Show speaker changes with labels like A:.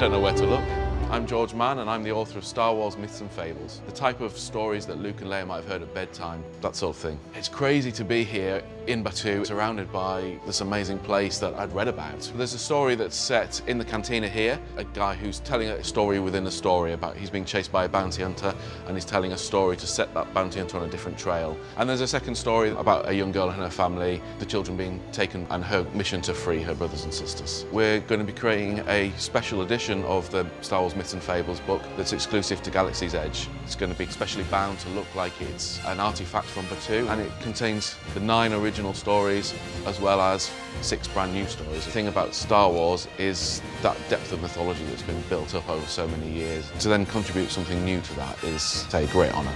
A: don't know where to look. I'm George Mann and I'm the author of Star Wars Myths and Fables. The type of stories that Luke and Leia might have heard at bedtime, that sort of thing. It's crazy to be here in Batuu, surrounded by this amazing place that I'd read about. There's a story that's set in the cantina here, a guy who's telling a story within a story about he's being chased by a bounty hunter and he's telling a story to set that bounty hunter on a different trail. And there's a second story about a young girl and her family, the children being taken and her mission to free her brothers and sisters. We're going to be creating a special edition of the Star Wars Myths and Fables book that's exclusive to Galaxy's Edge. It's going to be specially bound to look like it's an artifact from Batuu and it contains the nine original stories as well as six brand new stories. The thing about Star Wars is that depth of mythology that's been built up over so many years. To then contribute something new to that is, a great honour.